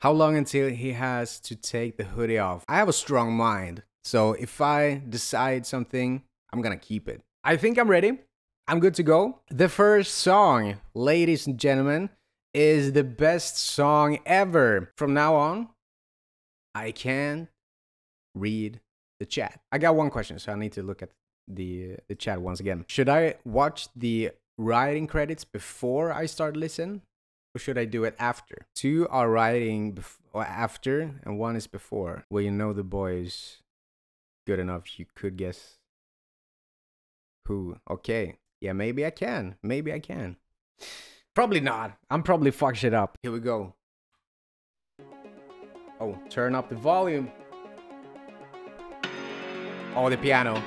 How long until he has to take the hoodie off? I have a strong mind. So if I decide something, I'm gonna keep it. I think I'm ready. I'm good to go. The first song, ladies and gentlemen, is the best song ever. From now on, I can read the chat. I got one question, so I need to look at the the chat once again. Should I watch the writing credits before I start listen, or should I do it after? Two are writing bef- after, and one is before. Well, you know the boys good enough. You could guess who. Okay, yeah, maybe I can. Maybe I can. Probably not. I'm probably fuck shit up. Here we go. Oh, turn up the volume. Oh, the piano.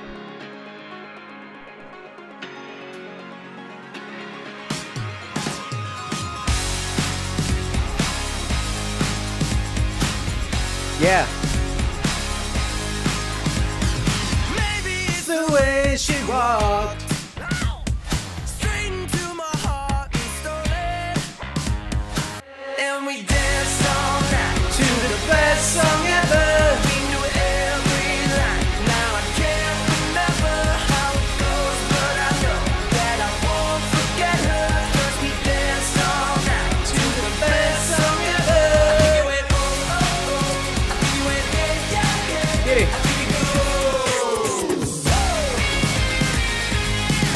Yeah. Maybe it's the way she walked.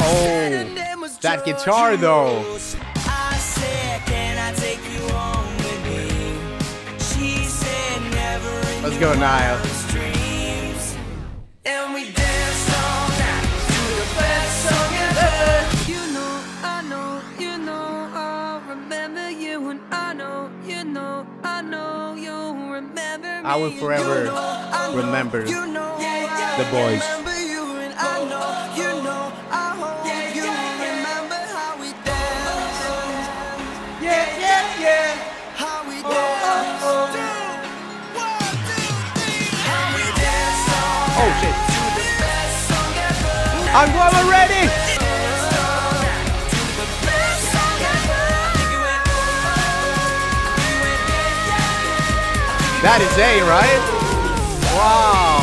Forever You know, I know, you remember. I will forever remember the boys. Yeah, yeah, yeah. That is A, right? Wow.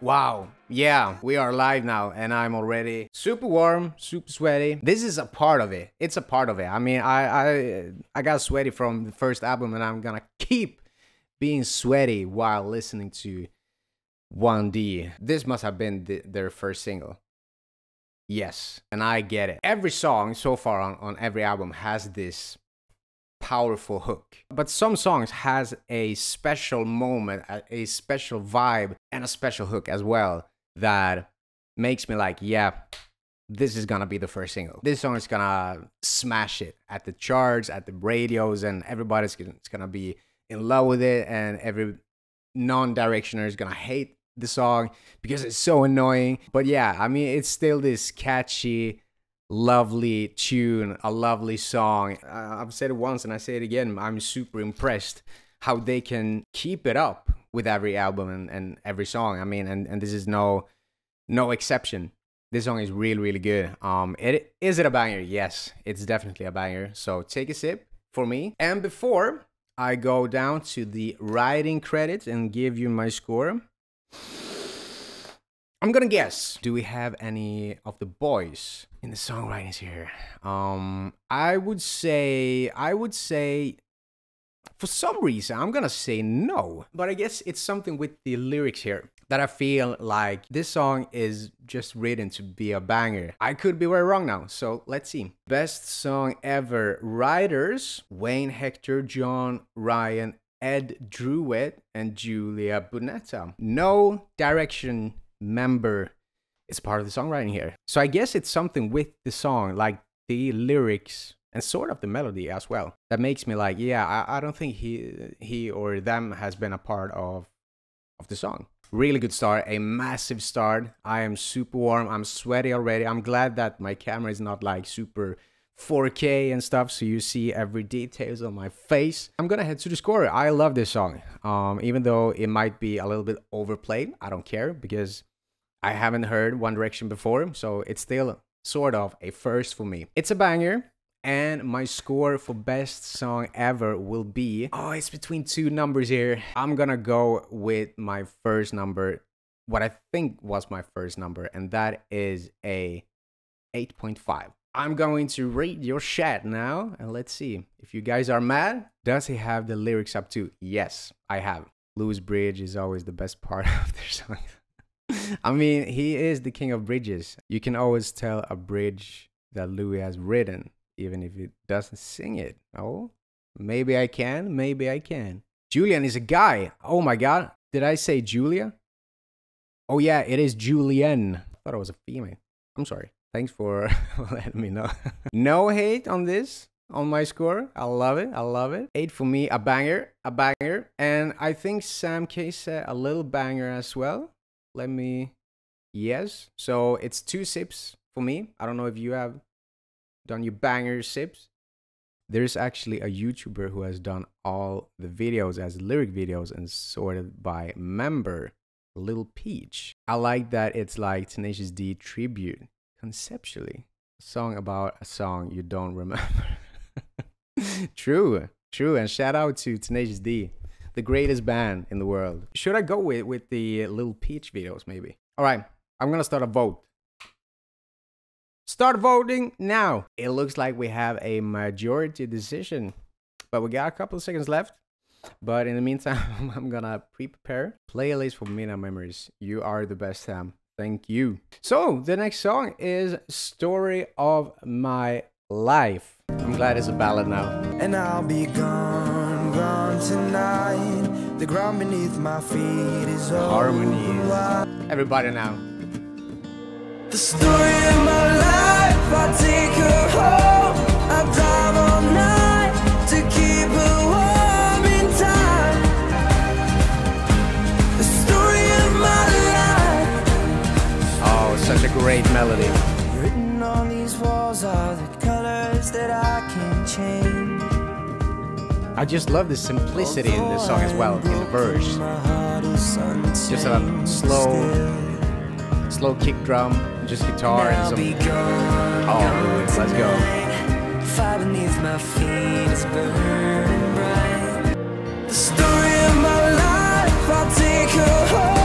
Wow. Yeah, we are live now and I'm already super warm, super sweaty. This is a part of it. It's a part of it. I mean, I I I got sweaty from the first album and I'm going to keep being sweaty while listening to 1D. This must have been the, their first single. Yes, and I get it. Every song so far on, on every album has this powerful hook. But some songs has a special moment, a, special vibe, and a special hook as well that makes me like, yeah, this is gonna be the first single. This song is gonna smash it at the charts, at the radios, and everybody's gonna, gonna be in love with it, and every non-directioner is gonna hate the song because it's so annoying. But yeah, I mean, it's still this catchy, lovely tune, a lovely song. I've said it once and I say it again. I'm super impressed how they can keep it up with every album and, and every song. I mean, and, and this is no no exception. This song is really really good. Um, it is it a banger? Yes, it's definitely a banger. So take a sip for me. And before I go down to the writing credits and give you my score. I'm gonna guess. Do we have any of the boys in the songwriters here? Um, I would say, I would say, for some reason, I'm gonna say no. But I guess it's something with the lyrics here that I feel like this song is just written to be a banger. I could be very wrong now, so let's see. Best song ever. Writers: Wayne Hector, John Ryan, Ed Drewett, and Julia Bunetta. No direction member is part of the songwriting here. So I guess it's something with the song, like the lyrics and sort of the melody as well, that makes me like, yeah, I, I don't think he he or them has been a part of of the song. Really good start, a massive start. I am super warm. I'm sweaty already. I'm glad that my camera is not like super 4K and stuff, so you see every details on my face. I'm gonna head to the score. I love this song, um, even though it might be a little bit overplayed. I don't care because I haven't heard One Direction before, so it's still sort of a first for me. It's a banger. And my score for best song ever will be oh, it's between two numbers here. I'm gonna go with my first number, what I think was my first number, and that is a 8.5. I'm going to read your chat now, and let's see if you guys are mad. Does he have the lyrics up to? Yes, I have. Louis Bridge is always the best part of their song. I mean, he is the king of bridges. You can always tell a bridge that Louis has written even if he doesn't sing it. Oh, maybe I can, maybe I can. Julian is a guy. Oh my god. Did I say Julia? Oh yeah, it is Julian. I thought it was a female. I'm sorry. Thanks for letting me know. no hate on this, on my score. I love it. I love it. Eight for me, a banger, a banger. And I think Sam K said a little banger as well. Let me, yes. So it's two sips for me. I don't know if you have done your banger sips. There's actually a YouTuber who has done all the videos as lyric videos and sorted by member, Little Peach. I like that it's like Tenacious D tribute conceptually. A song about a song you don't remember. true, true. And shout out to Tenacious D, the greatest band in the world. Should I go with, with the Little Peach videos maybe? All right, I'm gonna start a vote. Start voting now. It looks like we have a majority decision, but we got a couple of seconds left. But in the meantime, I'm gonna pre-prepare playlist for Midnight Memories. You are the best, Sam. Thank you. So the next song is "Story of My Life." I'm glad it's a ballad now. And I'll be gone, gone tonight. The ground beneath my feet is all Harmonies. Everybody now. The story of my life, I take her home. I drive all night great melody. written on these walls are the colors that I can change. I just love the simplicity in this song as well, in the verse. My heart is Just a slow, slow kick drum, just guitar and some. Oh, let's go. Fire beneath my feet is burning bright. The story of my life, I'll take her home.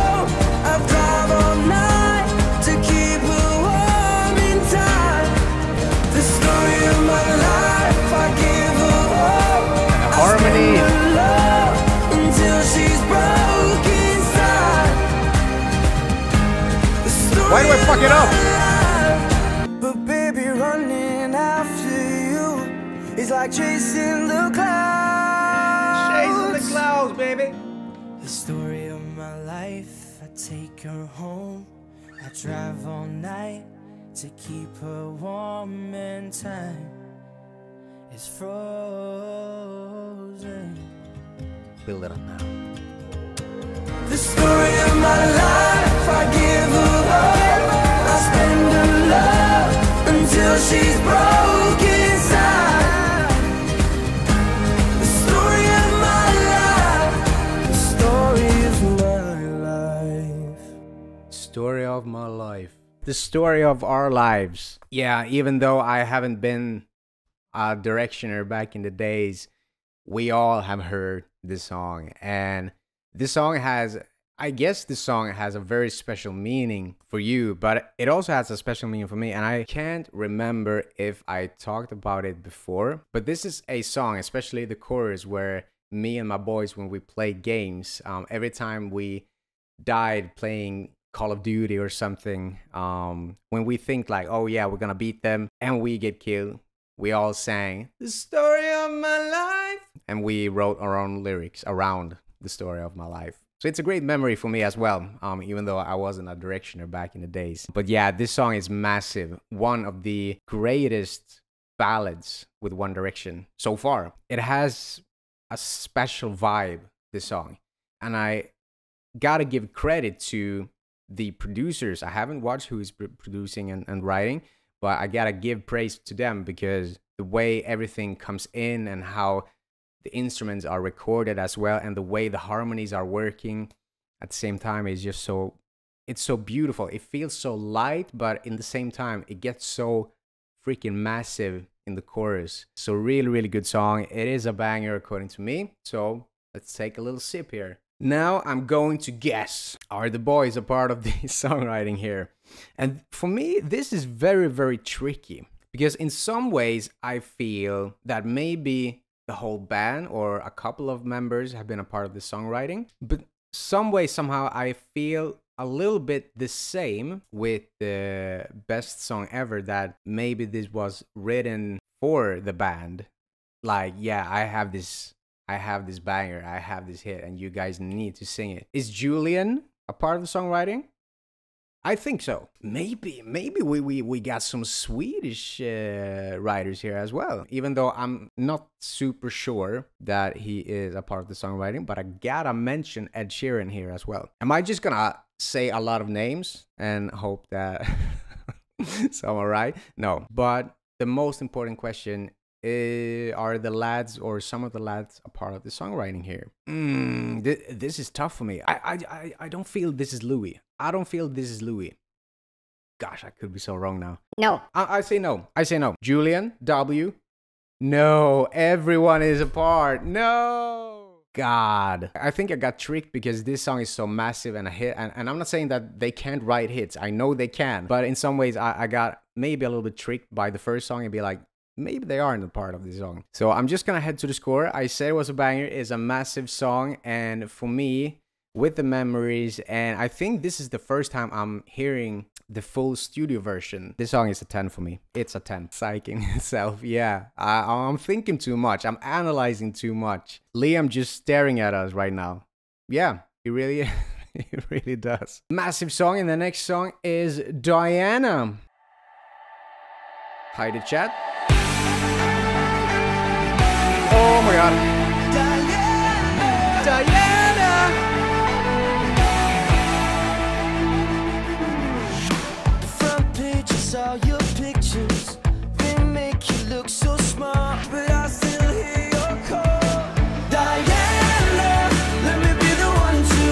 Why do I fuck it up? but baby, running after you is like chasing the clouds. Chasing the clouds, baby. The story of my life. I take her home. I drive all night to keep her warm and time is frozen. Build it up now. The story story of my life, the story of. Our lives. Yeah, even though I haven't been a directioner back in the days, we all have heard this song. And this song has, I guess, this song has a very special meaning for you, but it also has a special meaning for me. And I can't remember if I talked about it before, but this is a song, especially the chorus, where me and my boys, when we play games, um, every time we died playing Call of Duty or something, um, when we think like, oh yeah, we're gonna beat them, and we get killed, we all sang the story of my life, and we wrote our own lyrics around the story of my life. So it's a great memory for me as well, um, even though I wasn't a directioner back in the days. But yeah, this song is massive. One of the greatest ballads with One Direction so far. It has a special vibe, this song. And I gotta give credit to the producers. I haven't watched who is pr- producing and, and writing, but I gotta give praise to them because the way everything comes in and how the instruments are recorded as well and the way the harmonies are working at the same time is just so it's so beautiful. It feels so light, but in the same time, it gets so freaking massive in the chorus. So really, really good song. It is a banger according to me. So let's take a little sip here. Now I'm going to guess are the boys a part of the songwriting here? And for me, this is very, very tricky because in some ways I feel that maybe the whole band or a couple of members have been a part of the songwriting, but some way somehow I feel a little bit the same with the best song ever that maybe this was written for the band. Like yeah i have this i have this banger i have this hit and you guys need to sing it. Is julian a part of the songwriting I think so. Maybe, maybe we, we, we got some Swedish uh, writers here as well. Even though I'm not super sure that he is a part of the songwriting, but I gotta mention Ed Sheeran here as well. Am I just gonna say a lot of names and hope that some are right? No, but the most important question uh, are the lads or some of the lads a part of the songwriting here? Mm, th- this is tough for me. I, I, I, I don't feel this is Louis. I don't feel this is Louis. Gosh, I could be so wrong now. No. I, I say no. I say no. Julian, W. No, everyone is a part. No. God. I think I got tricked because this song is so massive and a hit. And, and I'm not saying that they can't write hits. I know they can. But in some ways, I, I got maybe a little bit tricked by the first song and be like, maybe they aren't a part of the song. So I'm just gonna head to the score. I said it was a banger. It's a massive song, and for me, with the memories, and I think this is the first time I'm hearing the full studio version. This song is a 10 for me. It's a 10. Psyching itself, yeah. I, I'm thinking too much. I'm analyzing too much. Liam just staring at us right now. Yeah, he really, he really does. Massive song, and the next song is Diana. Hi, the chat. Oh my god. Diana! Front page is all your pictures. They make you look so smart, but I still hear your call. Diana, let me be the one to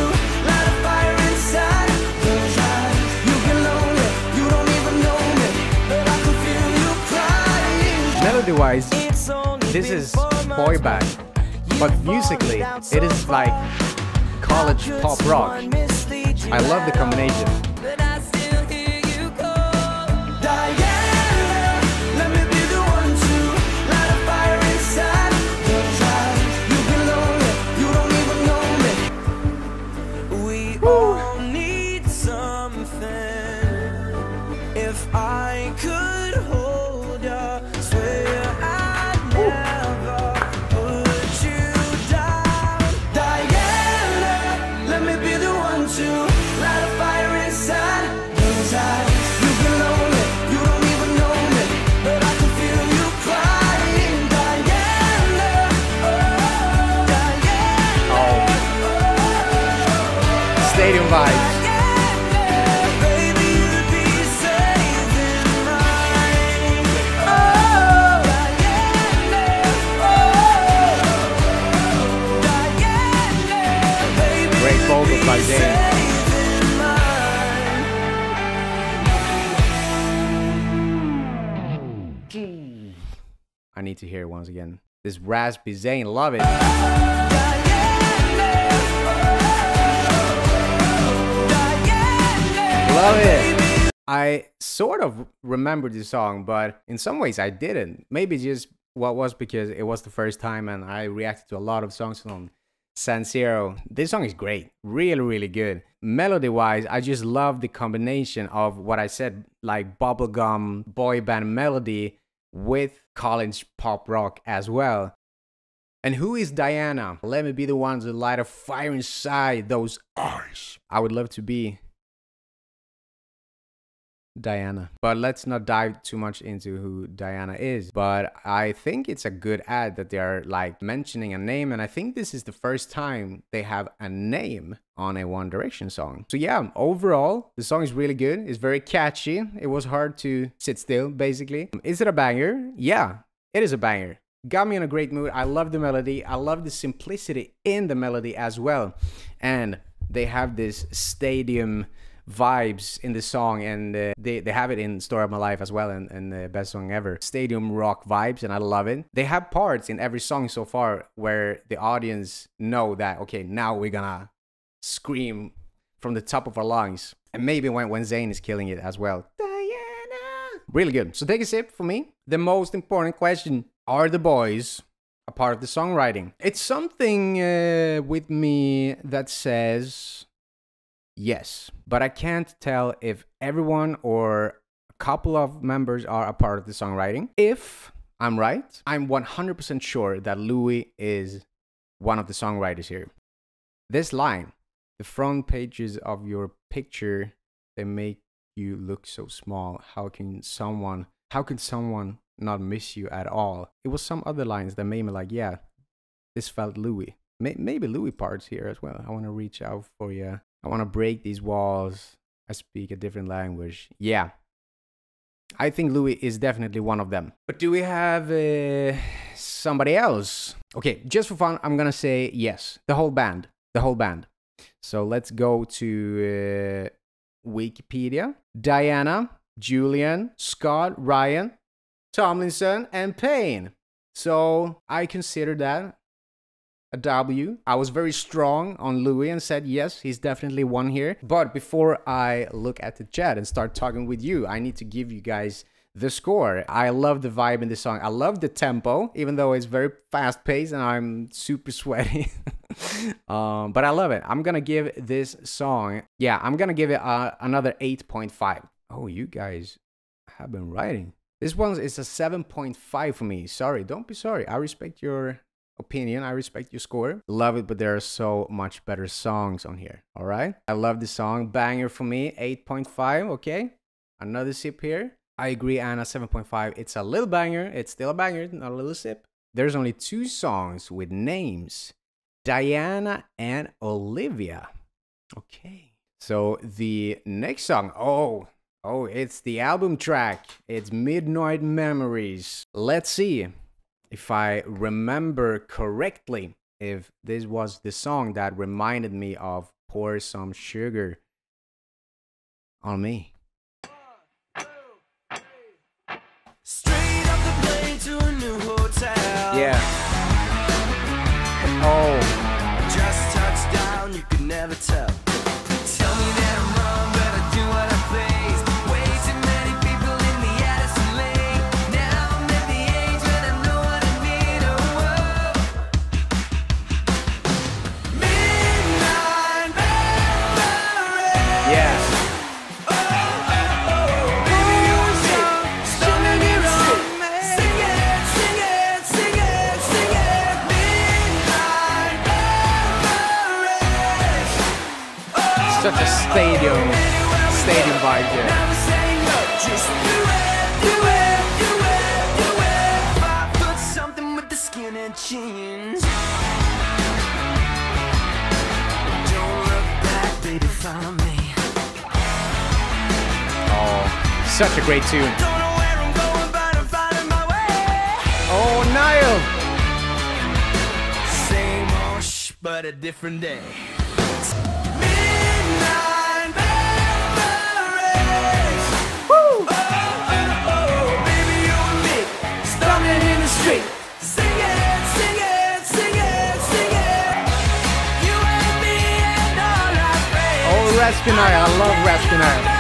light a fire inside those eyes. You get lonely, you don't even know me, but I can feel you crying. Melody wise, this is boy band. But musically, it is like college pop rock. I love the combination. By mine. I need to hear it once again. This raspy Zayn, love it. Love it. I sort of remember this song, but in some ways I didn't. Maybe just what was because it was the first time and I reacted to a lot of songs from San Siro. This song is great. Really, really good. Melody wise, I just love the combination of what I said, like bubblegum boy band melody with college pop rock as well. And who is Diana? Let me be the one to light a fire inside those eyes. I would love to be Diana. But let's not dive too much into who Diana is. But I think it's a good ad that they're like mentioning a name. And I think this is the first time they have a name on a One Direction song. So yeah, overall, the song is really good. It's very catchy. It was hard to sit still, basically. Is it a banger? Yeah, it is a banger. Got me in a great mood. I love the melody. I love the simplicity in the melody as well. And they have this stadium vibes in the song, and uh, they they have it in "Story of My Life" as well, and, and the best song ever. Stadium rock vibes, and I love it. They have parts in every song so far where the audience know that okay, now we're gonna scream from the top of our lungs, and maybe when when Zayn is killing it as well. Diana, really good. So take a sip for me. The most important question: Are the boys a part of the songwriting? It's something uh, with me that says yes, but I can't tell if everyone or a couple of members are a part of the songwriting. If I'm right, I'm 100% sure that Louis is one of the songwriters here. This line, the front pages of your picture, they make you look so small. How can someone, how can someone not miss you at all? It was some other lines that made me like, yeah, this felt Louis. Maybe Louis parts here as well. I want to reach out for you. I want to break these walls. I speak a different language. Yeah. I think Louis is definitely one of them. But do we have uh, somebody else? Okay, just for fun, I'm gonna say yes. The whole band. The whole band. So let's go to uh, Wikipedia. Diana, Julian, Scott, Ryan, Tomlinson, and Payne. So I consider that a W. I was very strong on Louis and said, yes, he's definitely one here. But before I look at the chat and start talking with you, I need to give you guys the score. I love the vibe in the song. I love the tempo, even though it's very fast paced and I'm super sweaty. um, but I love it. I'm gonna give this song, yeah, I'm gonna give it uh, another 8.5. Oh, you guys have been writing. This one is a 7.5 for me. Sorry, don't be sorry. I respect your opinion. I respect your score. Love it, but there are so much better songs on here. All right. I love the song. Banger for me. 8.5. Okay. Another sip here. I agree, Anna. 7.5. It's a little banger. It's still a banger, not a little sip. There's only two songs with names Diana and Olivia. Okay. So the next song. Oh, oh, it's the album track. It's Midnight Memories. Let's see if I remember correctly, if this was the song that reminded me of Pour Some Sugar on Me. Straight up the plane to a new hotel. Yeah. Oh, Just touched down, you could never. Tell Don't look back, baby, follow me. Oh, such a great tune. Don't know where I'm going, but I'm finding my way. Oh, Niall. Same old shh, but a different day. Midnight Raspy Niall. I love Raspy Niall.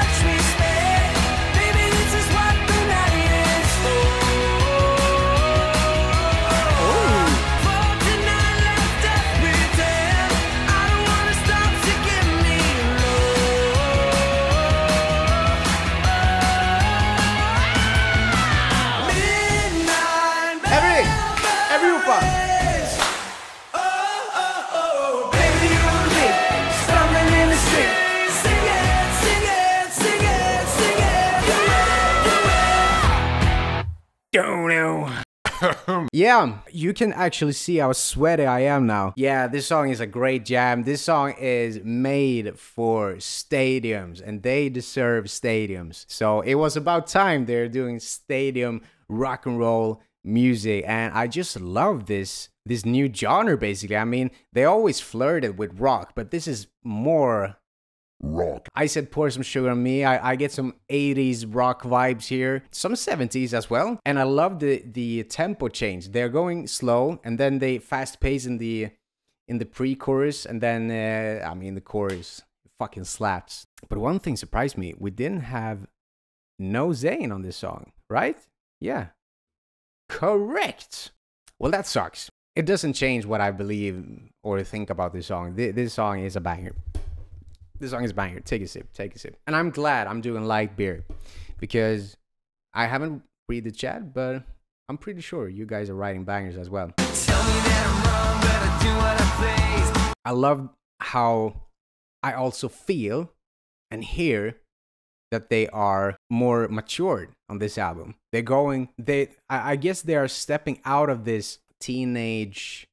Do it, do it. Don't know. yeah, you can actually see how sweaty I am now. Yeah, this song is a great jam. This song is made for stadiums and they deserve stadiums. So it was about time they're doing stadium rock and roll music and I just love this this new genre basically. I mean, they always flirted with rock, but this is more rock. I said pour some sugar on me. I, I get some 80s rock vibes here, some 70s as well. And I love the the tempo change. They're going slow and then they fast pace in the in the pre-chorus and then uh, I mean the chorus fucking slaps. But one thing surprised me. We didn't have no Zayn on this song, right? Yeah. Correct. Well, that sucks. It doesn't change what I believe or think about this song. This song is a banger. This song is banger. Take a sip. Take a sip. And I'm glad I'm doing light beer because I haven't read the chat, but I'm pretty sure you guys are writing bangers as well. Tell me that I'm wrong, I do what I please. I love how I also feel and hear that they are more matured on this album. They're going they I, I guess they are stepping out of this teenage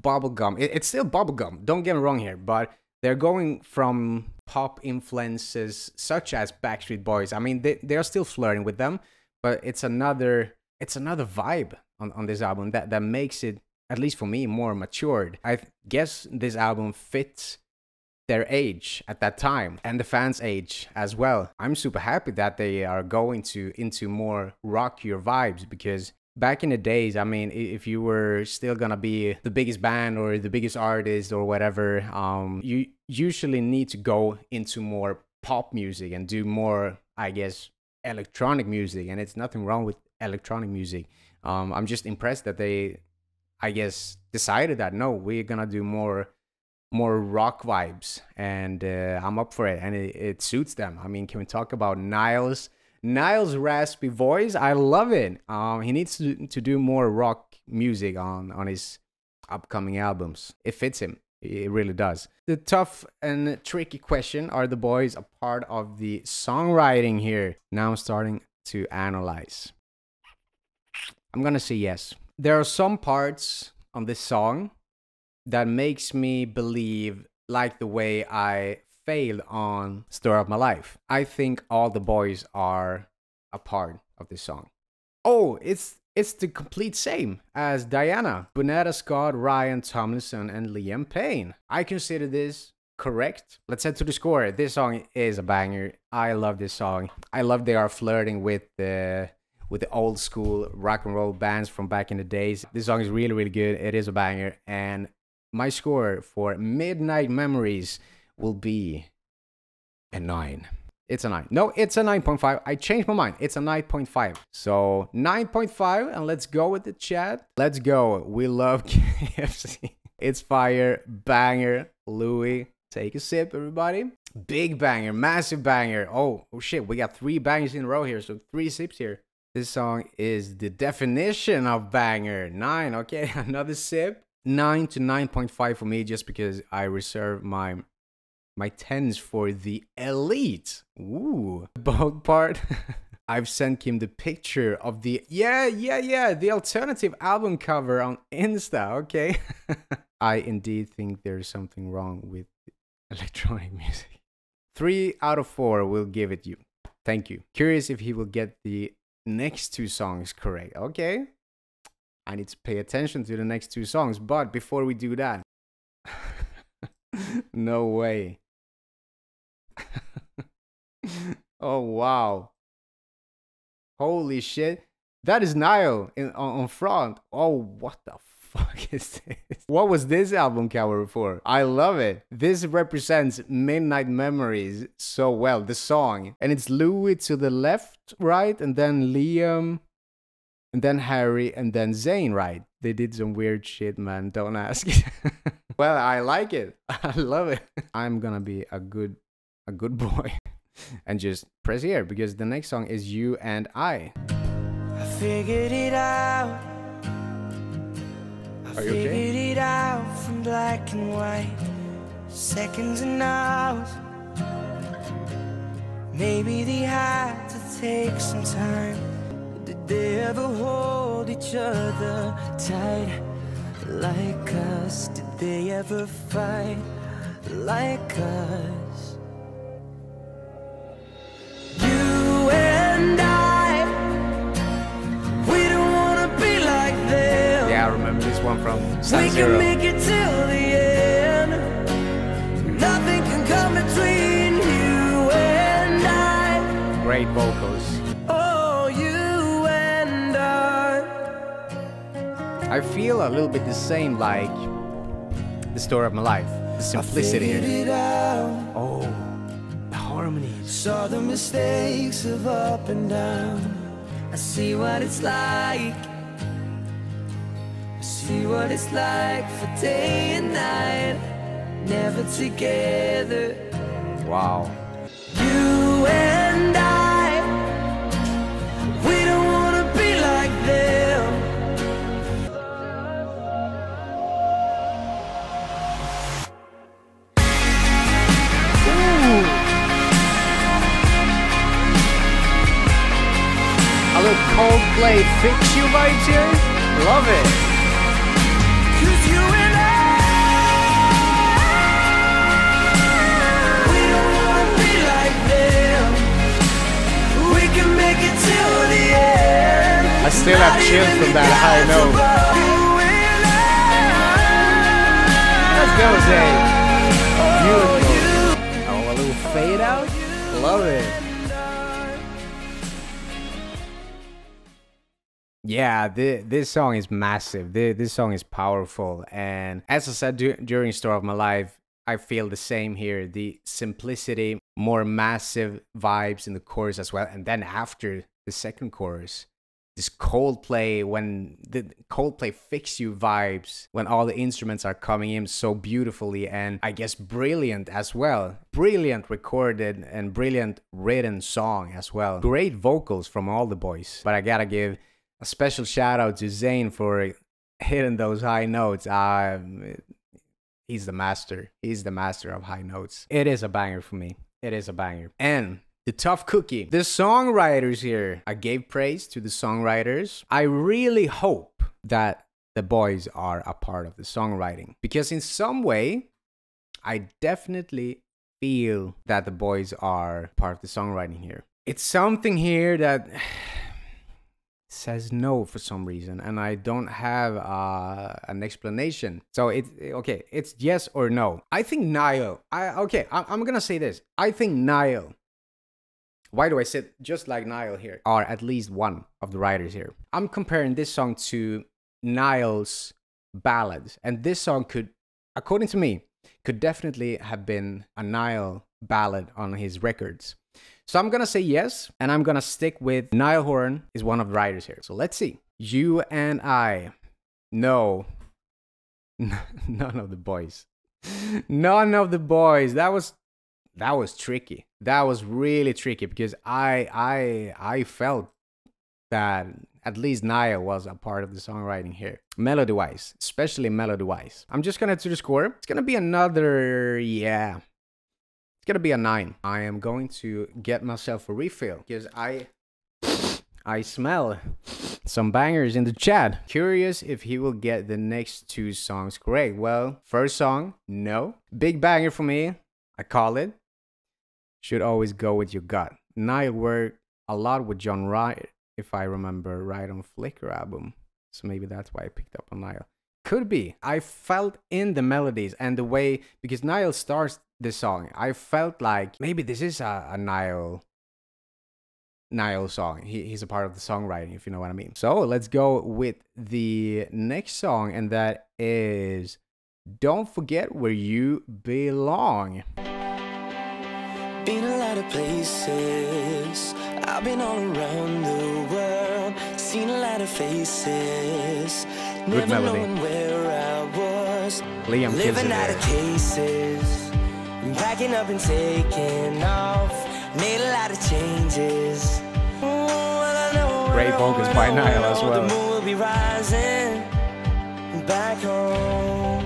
bubblegum. It, it's still bubblegum, don't get me wrong here, but they're going from pop influences such as Backstreet Boys. I mean they they're still flirting with them, but it's another it's another vibe on, on this album that, that makes it at least for me more matured. I guess this album fits their age at that time and the fans age as well i'm super happy that they are going to into more rockier vibes because back in the days i mean if you were still gonna be the biggest band or the biggest artist or whatever um you usually need to go into more pop music and do more i guess electronic music and it's nothing wrong with electronic music. Um i'm just impressed that they i guess decided that no we're gonna do more more rock vibes and uh, i'm up for it and it, it suits them. I mean can we talk about Niall's Niall's raspy voice. I love it. Um he needs to, to do more rock music on on his upcoming albums. It fits him. It really does. The tough and tricky question are the boys a part of the songwriting here? Now i'm starting to analyze. I'm gonna say yes. There are some parts on this song that makes me believe like the way I failed on Story of My Life. I think all the boys are a part of this song. Oh, it's it's the complete same as Diana, Bunetta Scott, Ryan Tomlinson, and Liam Payne. I consider this correct. Let's head to the score. This song is a banger. I love this song. I love they are flirting with the with the old school rock and roll bands from back in the days. This song is really, really good. It is a banger. And my score for Midnight Memories will be a 9. It's a 9. No, it's a 9.5. I changed my mind. It's a 9.5. So 9.5, and let's go with the chat. Let's go. We love KFC. It's fire. Banger. Louis. Take a sip, everybody. Big banger. Massive banger. Oh, oh shit. We got three bangers in a row here. So three sips here. This song is the definition of banger. Nine. Okay, another sip. Nine to nine point five for me, just because I reserve my my tens for the elite. Ooh, both part. I've sent him the picture of the yeah yeah yeah the alternative album cover on Insta. Okay, I indeed think there's something wrong with electronic music. Three out of four will give it you. Thank you. Curious if he will get the next two songs correct. Okay. I need to pay attention to the next two songs, but before we do that, no way. oh wow. Holy shit. That is Niall in, on, on front. Oh, what the fuck is this? What was this album cover for? I love it. This represents Midnight Memories so well, the song. And it's Louis to the left, right? And then Liam, and then Harry, and then Zayn, right? They did some weird shit, man. Don't ask. Well, I like it. I love it. I'm gonna be a good a good boy and just press here because the next song is You and I. I figured it out. I Are you okay? figured it out from black and white, seconds and hours. Maybe they had to take some time. Did they ever hold each other tight like us? Did they ever fight like us? You and I, we don't wanna be like them. Yeah, I remember this one from We San can Zero. make it till the end. Nothing can come between Great vocals. Oh, you and I. I feel a little bit the same like the story of my life. The simplicity Figured here. it out. Oh, the harmonies. Saw the mistakes of up and down. I see what it's like. I see what it's like for day and night. Never together. Wow. You and I. little Coldplay fix you vibes here. Love it. Cause you and I, we don't wanna be like them. We can make it till the end. I still have chills from that high note. gods above. You and I, Let's go, Zay. Beautiful. Oh, a little fade out. Love it. Yeah, thi- this song is massive. Thi- This song is powerful. And as I said du- during Story of My Life, I feel the same here. The simplicity, more massive vibes in the chorus as well. And then after the second chorus, this Coldplay, when the Coldplay fix you vibes, when all the instruments are coming in so beautifully and I guess brilliant as well. Brilliant recorded and brilliant written song as well. Great vocals from all the boys. But I gotta give a special shout out to Zayn for hitting those high notes. He's the master. He's the master of high notes. It is a banger for me. It is a banger. And the tough cookie. The songwriters here. I gave praise to the songwriters. I really hope that the boys are a part of the songwriting because in some way, I definitely feel that the boys are part of the songwriting here. It's something here that says no for some reason and i don't have uh, an explanation. So it okay it's yes or no. I think niall i okay I, i'm gonna say this. I think niall why do i say just like niall here are at least one of the writers here. I'm comparing this song to niall's ballads and this song could according to me could definitely have been a niall ballad on his records so I'm gonna say yes, and I'm gonna stick with Niall Horan is one of the writers here. So let's see. You and I. No. None of the boys. None of the boys. That was that was tricky. That was really tricky because I I I felt that at least Niall was a part of the songwriting here. Melody wise, especially melody wise. I'm just gonna do the score. It's gonna be another yeah. It's gonna be a nine. I am going to get myself a refill because I I smell some bangers in the chat. Curious if he will get the next two songs correct. Well, first song, no. Big banger for me. I call it. Should always go with your gut. Niall worked a lot with John Ryan, if I remember right on Flicker album. So maybe that's why I picked up on Niall. Could be. I felt in the melodies and the way because Niall starts this song. I felt like maybe this is a, a Niall Niall song. He, he's a part of the songwriting, if you know what I mean. So let's go with the next song, and that is Don't Forget Where You Belong. Been a lot of places. I've been all around the world. Seen a lot of faces. Good Never melody. knowing where I was. Liam Living out of cases. Packing up and taking off. Made a lot of changes. Well, I know, Great vocals by Niall as well. The moon will be rising back home.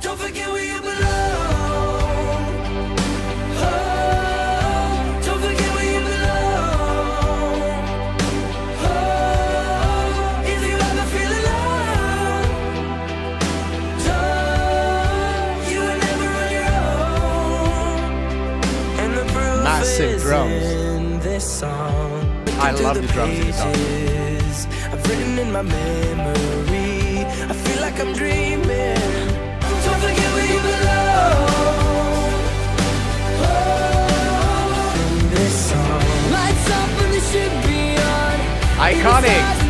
Don't forget where you belong. I love the drums in the. I've written in my memory. I feel like I'm dreaming. Don't forget where you belong. Oh. Iconic.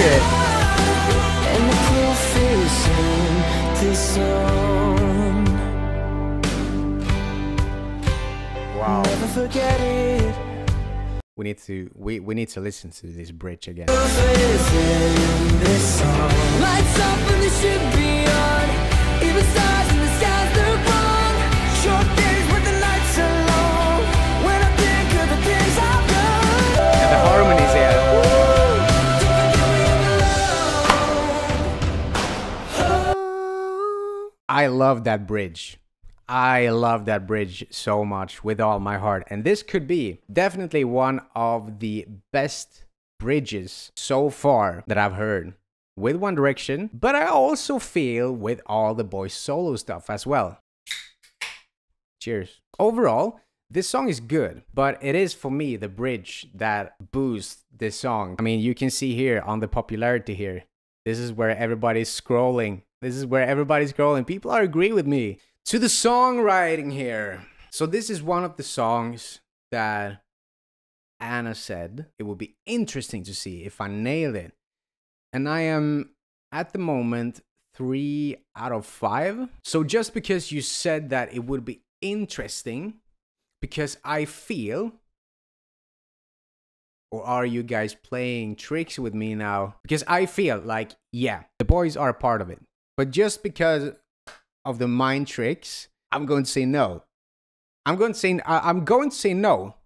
It. And the proof is in this song. Wow. Never forget it. We need to we, we need to listen to this bridge again. Love that bridge. I love that bridge so much with all my heart. And this could be definitely one of the best bridges so far that I've heard with One Direction. But I also feel with all the boys' solo stuff as well. Cheers. Overall, this song is good, but it is for me the bridge that boosts this song. I mean, you can see here on the popularity here. This is where everybody's scrolling. This is where everybody's scrolling. People are agree with me. To the songwriting here. So this is one of the songs that Anna said it would be interesting to see if I nail it. And I am at the moment three out of five. So just because you said that it would be interesting, because I feel, or are you guys playing tricks with me now? Because I feel like, yeah, the boys are part of it. But just because of the mind tricks, I'm going to say no. I'm going to say I'm going to say no.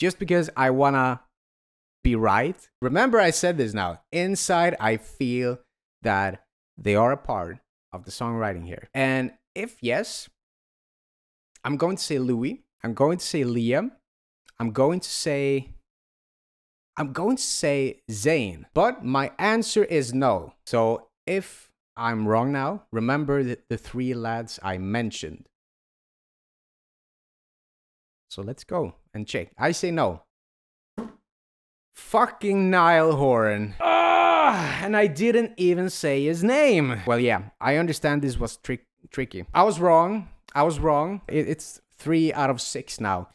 Just because I wanna be right. Remember, I said this now. Inside, I feel that they are a part of the songwriting here. And if yes, I'm going to say Louis. I'm going to say Liam. I'm going to say. I'm going to say Zayn. But my answer is no. So if I'm wrong now, remember the, the three lads I mentioned. So let's go and check. I say no. Fucking Niall Horan. Ah, and I didn't even say his name. Well, yeah, I understand this was trick tricky. I was wrong. I was wrong. It, it's three out of six now.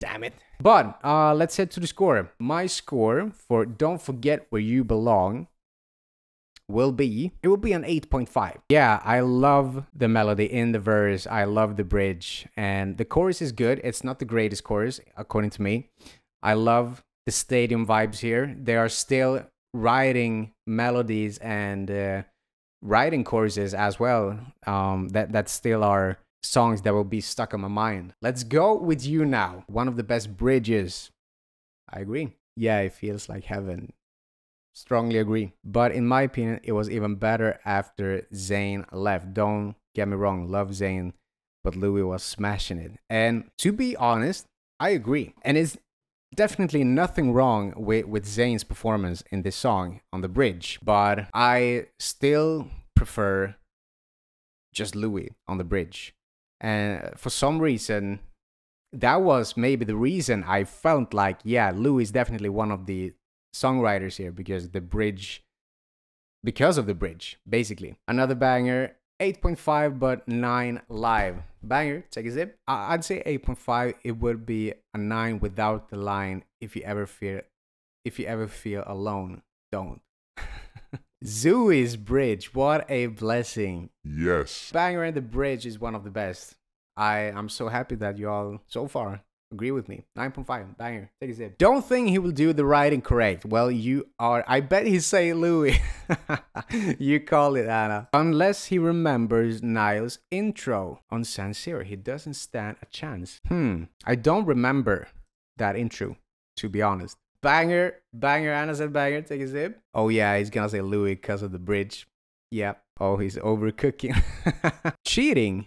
Damn it. But uh, let's head to the score. My score for Don't Forget Where You Belong will be it will be an 8.5 yeah i love the melody in the verse. I love the bridge. And the chorus is good. It's not the greatest chorus according to me. I love the stadium vibes here. They are still writing melodies and uh, writing choruses as well um, that that still are songs that will be stuck in my mind. Let's go with you now. One of the best bridges. I agree. Yeah it feels like heaven Strongly agree. But in my opinion, it was even better after Zayn left. Don't get me wrong, love Zayn, but Louis was smashing it. And to be honest, I agree. And it's definitely nothing wrong with, with Zayn's performance in this song on the bridge. But I still prefer just Louis on the bridge. And for some reason, that was maybe the reason I felt like, yeah, Louis is definitely one of the songwriters here because the bridge because of the bridge basically. Another banger 8.5 but 9 live. Banger take a zip I- i'd say 8.5 it would be a 9 without the line if you ever feel if you ever feel alone. Don't. Zooey's bridge what a blessing. Yes. banger and the bridge is one of the best. I i'm so happy that you all so far agree with me. 9.5 banger. Take a sip don't think he will do the writing correct. Well you are i bet he say louis. You call it anna. Unless he remembers niall's intro on san siro. He doesn't stand a chance. Hmm. I don't remember that intro to be honest. Banger. Banger anna said banger. Take a sip oh yeah. He's gonna say louis because of the bridge. Yeah. Oh, he's overcooking. Cheating.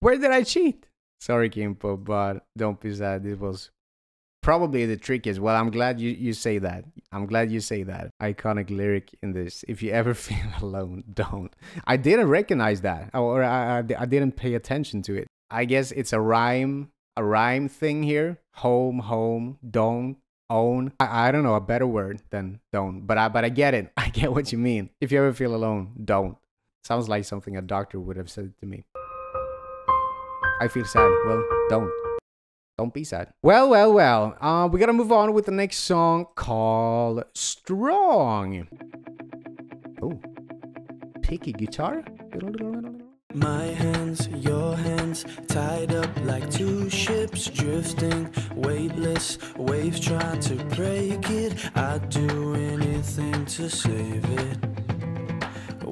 Where did I cheat? Sorry, Kimpo, but don't be sad. This was probably the trickiest. Well, I'm glad you, you say that. I'm glad you say that. Iconic lyric in this. If you ever feel alone, don't. I didn't recognize that, or I, I, I didn't pay attention to it. I guess it's a rhyme, a rhyme thing here. Home, home, don't, own. I, I don't know a better word than don't, but I, but I get it. I get what you mean. If you ever feel alone, don't. Sounds like something a doctor would have said to me. I feel sad. Well, don't. Don't be sad. Well, well, well. Uh, we gotta move on with the next song called Strong. Oh, picky guitar. My hands, your hands, tied up like two ships drifting, weightless, waves trying to break it. I'd do anything to save it.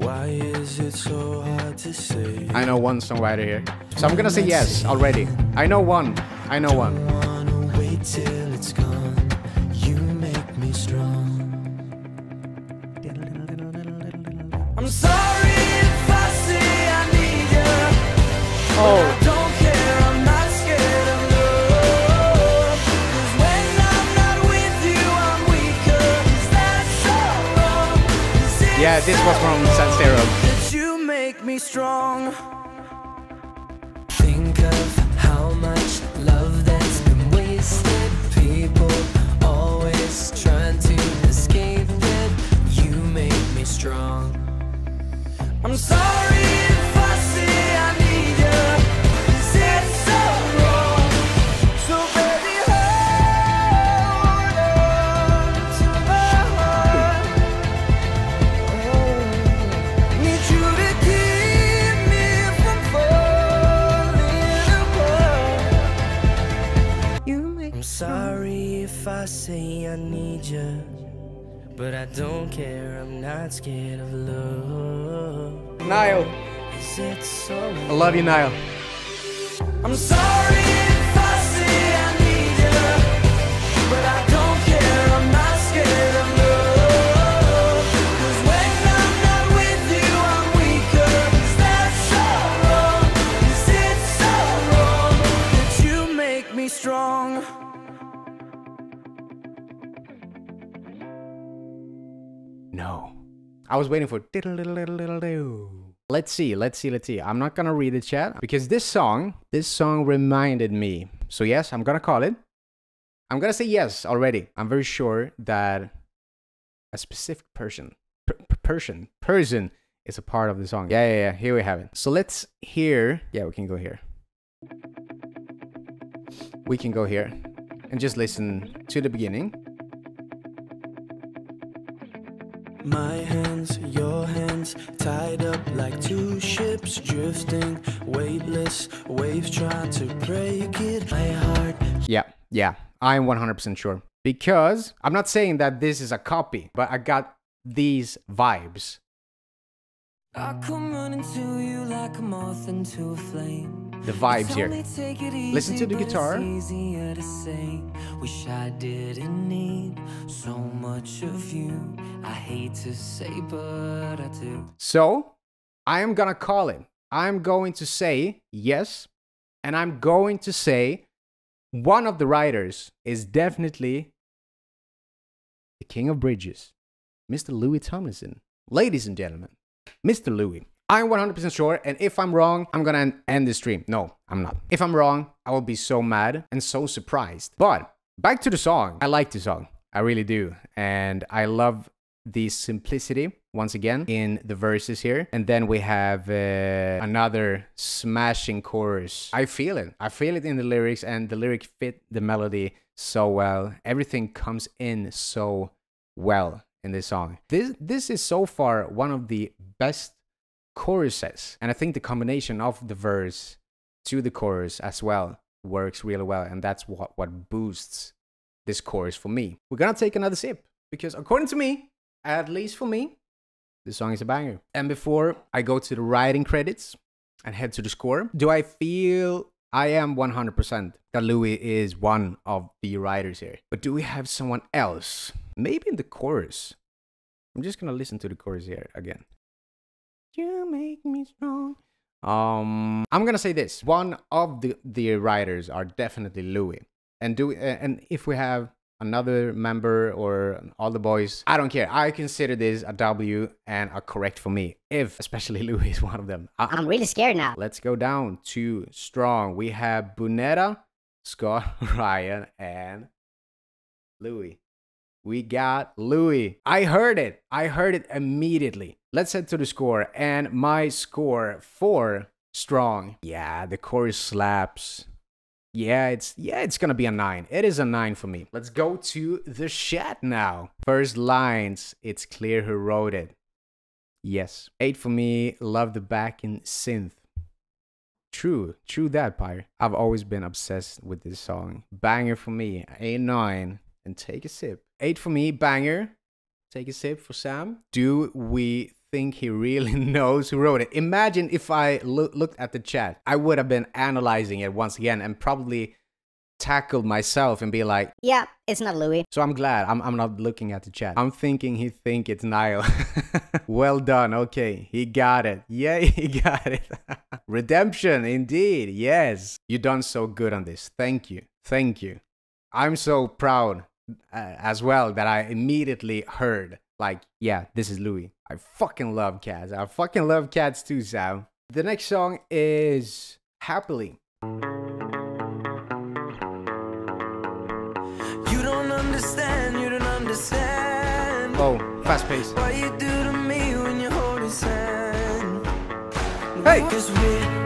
Why is it so hard to say? I know one songwriter here, so I'm gonna say yes already. I know one. I know one. wanna wait till it's gone. You make me strong. I'm sorry if I say I need you. Oh. Yeah, this was from San Siro. you make me strong? Think of how much love that's been wasted. People always trying to escape it. You make me strong. I'm sorry say I need you. But I don't care, I'm not scared of love. Niall. Is it so I love you, Niall. I'm sorry I was waiting for Let's see, let's see, let's see. I'm not gonna read the chat because this song, this song reminded me. So yes, I'm gonna call it. I'm gonna say yes already. I'm very sure that a specific person, per- per- person, person is a part of the song. Yeah, yeah, yeah. Here we have it. So let's hear. Yeah, we can go here. We can go here and just listen to the beginning. My hands, your hands, tied up like two ships drifting, weightless, waves trying to break it. My heart, Yeah, yeah, I'm 100% sure. Because I'm not saying that this is a copy, but I got these vibes. I come running to you like a moth into a flame. The vibes here. Listen to the guitar. It's easier to say. Wish I didn't need so much of you. I hate to say, but I do. So I am gonna call him. I'm going to say yes, and I'm going to say one of the writers is definitely the king of bridges, Mr. Louis Tomlinson. Ladies and gentlemen, Mr. Louis. I'm 100% sure, and if I'm wrong, I'm gonna end the stream. No, I'm not. If I'm wrong, I will be so mad and so surprised. But back to the song. I like the song. I really do. And I love the simplicity once again in the verses here. And then we have uh, another smashing chorus. I feel it. I feel it in the lyrics, and the lyric fit the melody so well. Everything comes in so well in this song. This this is so far one of the best choruses, and I think the combination of the verse to the chorus as well works really well, and that's what what boosts this chorus for me. We're gonna take another sip because according to me, at least for me, this song is a banger. And before I go to the writing credits and head to the score, do I feel I am 100% that Louis is one of the writers here? But do we have someone else? Maybe in the chorus. I'm just gonna listen to the chorus here again. You make me strong. Um, I'm gonna say this: one of the the writers are definitely Louis, and do and if we have another member or all the boys, I don't care. I consider this a W and a correct for me. If especially Louis is one of them. Uh, I'm really scared now. Let's go down to strong. We have Bunetta, Scott, Ryan, and Louis. We got Louis. I heard it. I heard it immediately. Let's head to the score. And my score for strong. Yeah, the chorus slaps. Yeah, it's yeah, it's gonna be a nine. It is a nine for me. Let's go to the chat now. First lines. It's clear who wrote it. Yes. Eight for me. Love the back in synth. True, true that, Pyre. I've always been obsessed with this song. Banger for me. A nine. And take a sip. Eight for me, banger. Take a sip for Sam. Do we think he really knows who wrote it? Imagine if I loo- looked at the chat. I would have been analyzing it once again and probably tackled myself and be like, Yeah, it's not Louis. so I'm glad I'm, I'm not looking at the chat. I'm thinking he think it's Niall. well done. Okay, he got it. Yeah, he got it. Redemption, indeed. Yes, you done so good on this. Thank you. Thank you. I'm so proud as well that I immediately heard like, yeah, this is Louis. I fucking love cats. I fucking love cats too, Sam. The next song is Happily. You don't understand, you don't understand. Oh, fast pace. What you do to me when you hold his hand. Hey!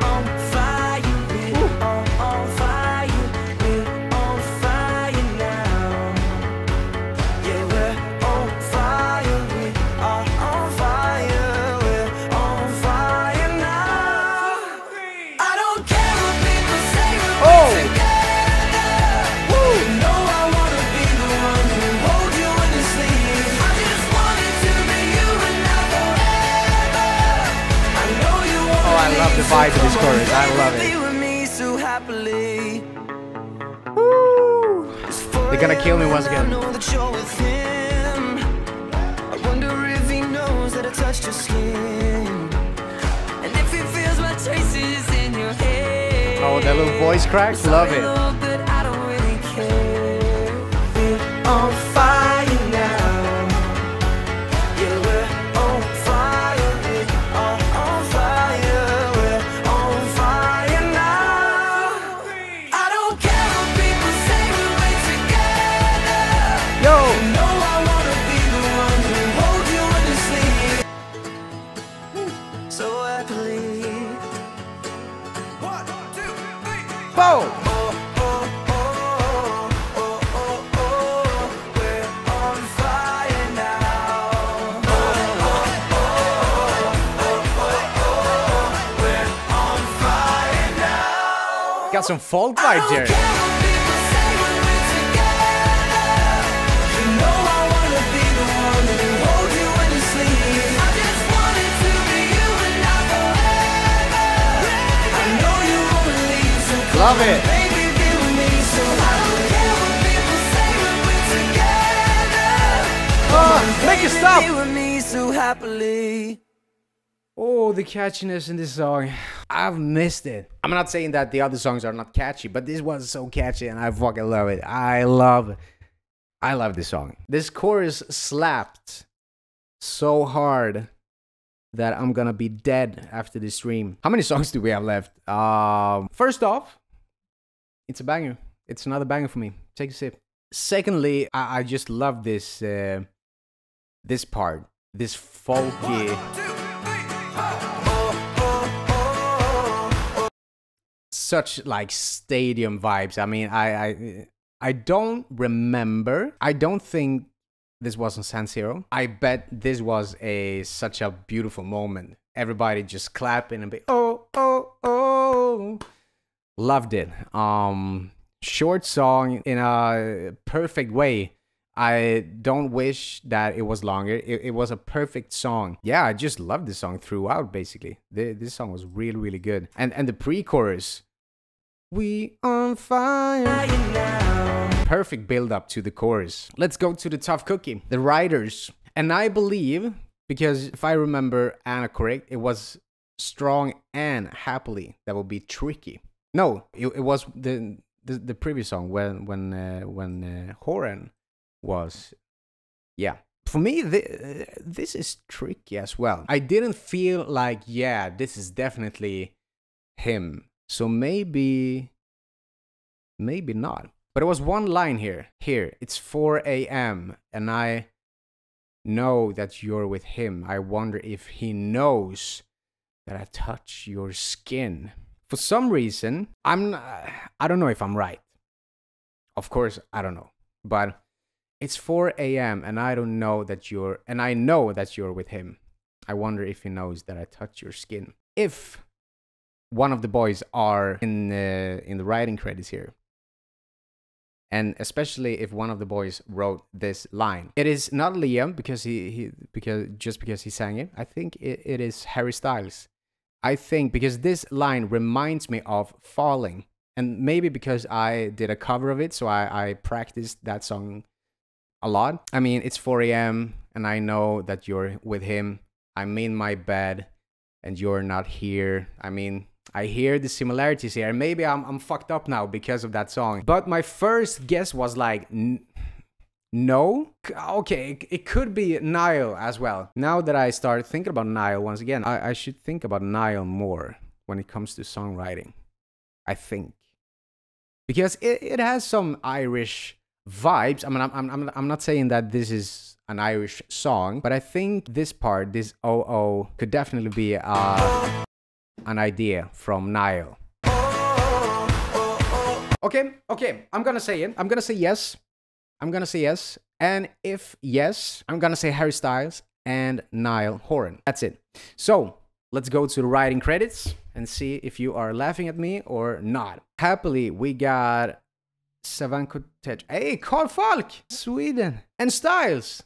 Love the vibe of this chorus. I love it. Be with me so happily. They're gonna kill me once again. know that you're with him. I wonder if he knows that I touched your skin. And if he feels my traces in your hair. Oh, that little voice crack. Love it. Care what people say when we're together. Oh, make it stop! Be with me so happily. Oh, the catchiness in this song. I've missed it. I'm not saying that the other songs are not catchy, but this was so catchy and I fucking love it. I love I love this song. This chorus slapped so hard that I'm gonna be dead after this stream. How many songs do we have left? Um first off, it's a banger. It's another banger for me. Take a sip. Secondly, I, I just love this uh, this part. This folky such like stadium vibes. I mean, I I I don't remember. I don't think this was on San Siro. I bet this was a such a beautiful moment. Everybody just clapping and be oh oh oh. Loved it. Um, short song in a perfect way. I don't wish that it was longer. It, it was a perfect song. Yeah, I just loved this song throughout. Basically, the, this song was really, really good. And and the pre-chorus, we on fire. Perfect build up to the chorus. Let's go to the tough cookie. The writers, and I believe because if I remember Anna correct, it was strong and happily that would be tricky. No, it, it was the, the the previous song when when uh, when uh, Horan was yeah. For me, th- this is tricky as well. I didn't feel like yeah, this is definitely him. So maybe maybe not. But it was one line here. Here, it's 4 a.m. and I know that you're with him. I wonder if he knows that I touch your skin. For some reason, I'm I don't know if I'm right. Of course, I don't know. But it's 4 a.m. and I don't know that you're and I know that you're with him. I wonder if he knows that I touch your skin. If one of the boys are in the in the writing credits here, and especially if one of the boys wrote this line. It is not Liam because he, he because just because he sang it. I think it, it is Harry Styles. I think because this line reminds me of Falling. And maybe because I did a cover of it, so I, I practiced that song a lot. I mean, it's 4 a.m. and I know that you're with him. I'm in my bed and you're not here. I mean, I hear the similarities here. Maybe I'm I'm fucked up now because of that song. But my first guess was like no. Okay, it, could be Niall as well. Now that I start thinking about Niall once again, I, I should think about Niall more when it comes to songwriting. I think because it, it has some Irish vibes. I mean, I'm, I'm, I'm- not saying that this is an Irish song, but I think this part, this OO, could definitely be uh, an idea from Niall. Okay, okay, I'm gonna say it. I'm gonna say yes. I'm gonna say yes. And if yes, I'm gonna say Harry Styles and Niall Horan. That's it. So let's go to the writing credits and see if you are laughing at me or not. Happily, we got Savan. Hey, Carl Falk, Sweden. And Styles.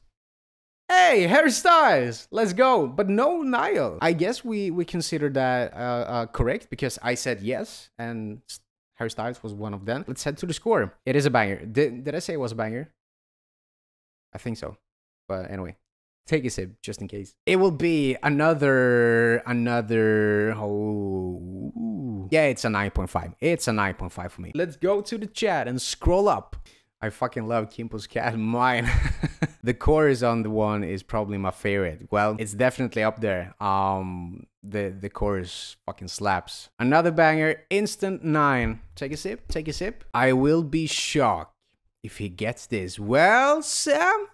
Hey, Harry Styles, let's go. But no Niall. I guess we we consider that uh, uh, correct because I said yes, and S- Harry Styles was one of them. Let's head to the score. It is a banger. Did did I say it was a banger? I think so. But anyway, take a sip just in case. It will be another another. Oh, yeah, it's a nine point five. It's a nine point five for me. Let's go to the chat and scroll up. I fucking love Kimpo's cat. Mine. the chorus on the one is probably my favorite. Well, it's definitely up there. Um, the the chorus fucking slaps. Another banger, Instant Nine. Take a sip. Take a sip. I will be shocked if he gets this. Well, Sam,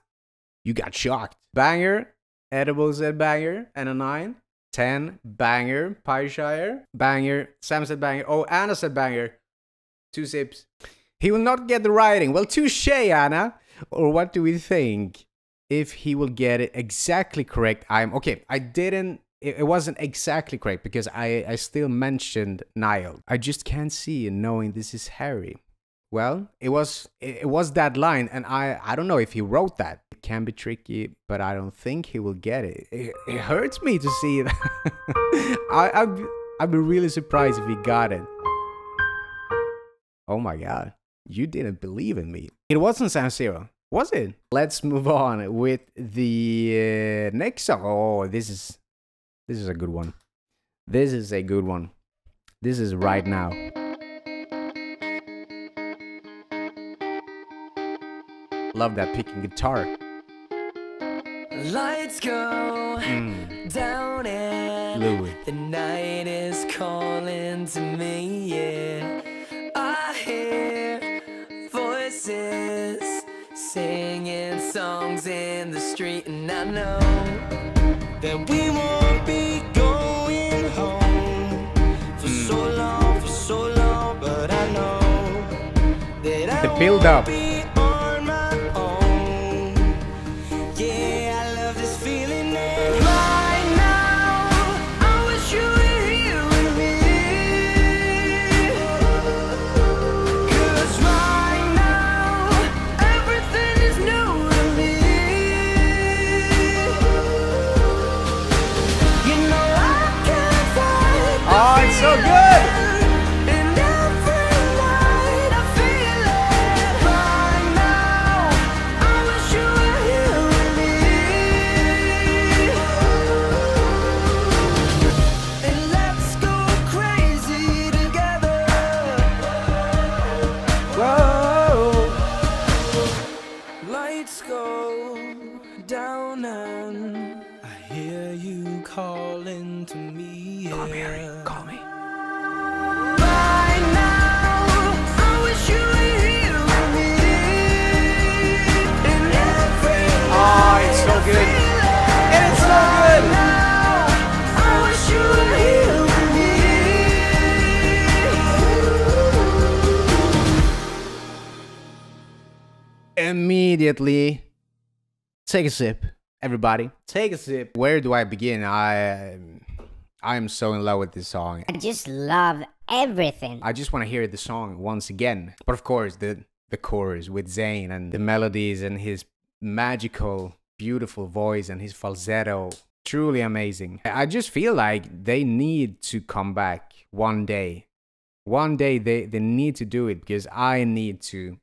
you got shocked. Banger, Edible said banger, and a nine. 10, banger, Pieshire, banger, Sam said banger. Oh, Anna said banger. Two sips. He will not get the writing. Well, touche, Anna. Or what do we think? If he will get it exactly correct, I'm okay. I didn't. It, wasn't exactly correct because I I still mentioned Niall. I just can't see and knowing this is Harry. Well, it was it, it was that line, and I I don't know if he wrote that. It can be tricky, but I don't think he will get it. It, it hurts me to see it. I I'd, I'd be really surprised if he got it. Oh my god. You didn't believe in me. It wasn't San Siro, was it? Let's move on with the uh, next song. Oh, this is this is a good one. This is a good one. This is right now. Love that picking guitar. Lights go Mm, down and Louis. the night is calling to me. Yeah, songs in the street, and I know that we won't be going home for so hmm. long, for so long. But I know that I The build up. Immediately take a sip. Everybody, take a sip. Where do I begin? I I am so in love with this song. I just love everything. I just want to hear the song once again. But of course, the the chorus with Zayn and the melodies and his magical, beautiful voice and his falsetto, truly amazing. I just feel like they need to come back one day. One day they, they need to do it because I need to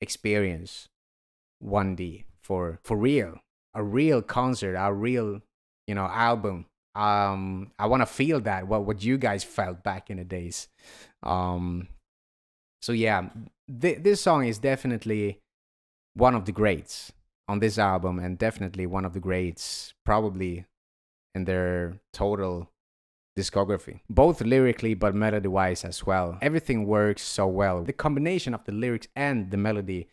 experience 1D for for real. A real concert, a real, you know, album. Um I want to feel that what what you guys felt back in the days. Um so yeah, th- this song is definitely one of the greats on this album and definitely one of the greats probably in their total discography both lyrically but melody wise as well everything works so well the combination of the lyrics and the melody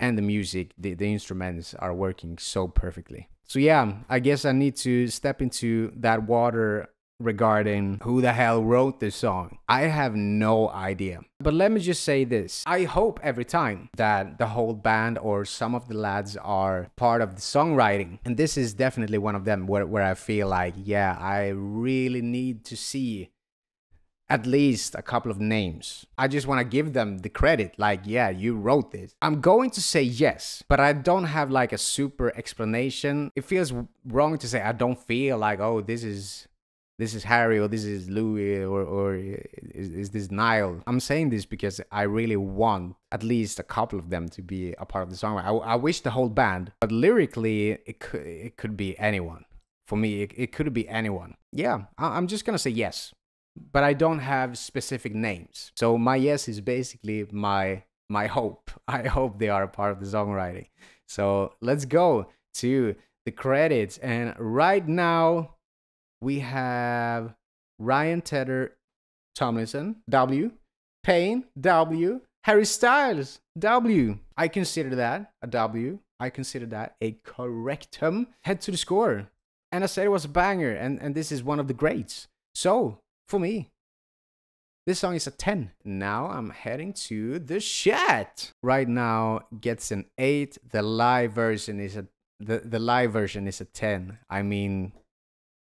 and the music the, the instruments are working so perfectly so yeah i guess i need to step into that water regarding who the hell wrote this song. I have no idea. But let me just say this. I hope every time that the whole band or some of the lads are part of the songwriting. And this is definitely one of them where, where I feel like, yeah, I really need to see at least a couple of names. I just want to give them the credit like, yeah, you wrote this. I'm going to say yes, but I don't have like a super explanation. It feels wrong to say I don't feel like, oh, this is this is Harry or this is Louis or, or is, is this Niall. I'm saying this because I really want at least a couple of them to be a part of the song. I, I wish the whole band, but lyrically, it could, it could be anyone. For me, it, it could be anyone. Yeah, I, I'm just gonna say yes, but I don't have specific names. So my yes is basically my my hope. I hope they are a part of the songwriting. So let's go to the credits, and right now we have Ryan Tedder Tomlinson, W, Payne, W, Harry Styles, W. I consider that a W. I consider that a correctum. Head to the score. And I said it was a banger, and, and this is one of the greats. So, for me, this song is a 10. Now I'm heading to the chat. Right now gets an 8. The live version is a the, the live version is a 10. I mean,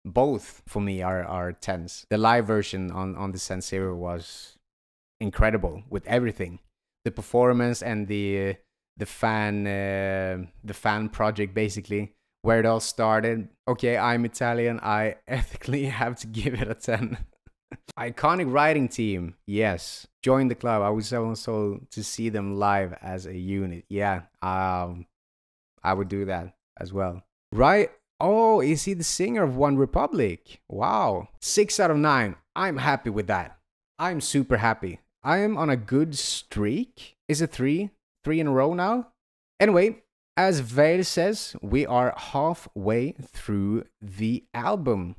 both for me are are tens. The live version on on the San was incredible with everything, the performance and the the fan uh, the fan project basically where it all started. Okay, I'm Italian. I ethically have to give it a ten. Iconic writing team, yes. Join the club. I would also to see them live as a unit. Yeah, um, I would do that as well. Right Oh, is he the singer of OneRepublic? Wow. Six out of nine. I'm happy with that. I'm super happy. I am on a good streak. Is it three? Three in a row now? Anyway, as Vale says, we are halfway through the album.